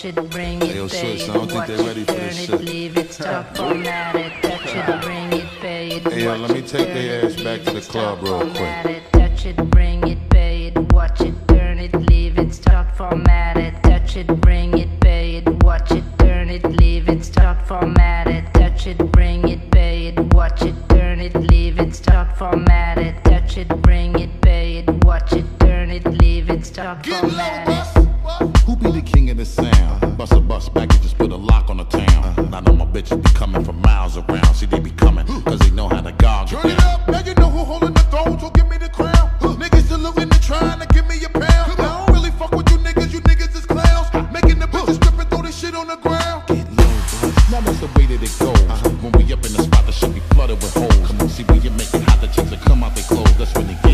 touch it, bring it, Hey, yo, pay Swiss, it, I don't think watch they it, ready for turn this it, shit. leave it, stop, format it, touch it, bring it, pay it, Hey, yo, watch let me it, take turn their it, ass back leave to the it, club stop, real quick. it, touch it, bring it, pay it, watch it, turn it, leave it, start, format it, touch it, bring it, pay it, watch it, turn it, leave it, start, format it, touch it, bring it, pay it, watch it, turn it, leave it, start, format it, touch it, bring it, pay it, watch it, turn it, leave it, start, format it. Who be the king of the sound? Busta Bus back and just put a lock on the town. I know my bitches be coming from miles around. See, they be coming, cause they know how to guard. Turn it up, now you know who holding the throne, so give me the crown. Niggas saluting and trying to give me a pound. I don't really fuck with you niggas, you niggas is clowns. Making the bitches strip and throw this shit on the ground. Get low, bro. Now that's the way that it goes. When we up in the spot, the shit be flooded with holes. See, when you make it hot, the chicks that come out their clothes, that's when they get.